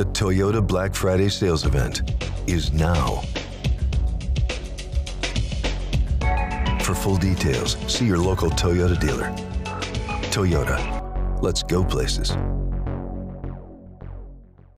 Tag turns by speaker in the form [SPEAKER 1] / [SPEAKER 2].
[SPEAKER 1] The Toyota Black Friday sales event is now. For full details, see your local Toyota dealer. Toyota, let's go places.